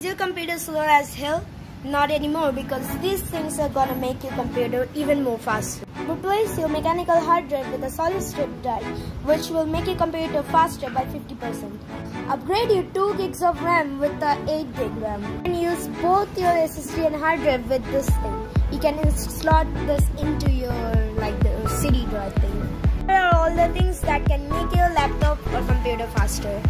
Is your computer slow as hell? Not anymore because these things are gonna make your computer even more faster. Replace your mechanical hard drive with a solid state drive which will make your computer faster by 50%. Upgrade your 2 gigs of RAM with the 8 gig RAM and use both your SSD and hard drive with this thing. You can slot this into your like the CD drive thing. Here are all the things that can make your laptop or computer faster.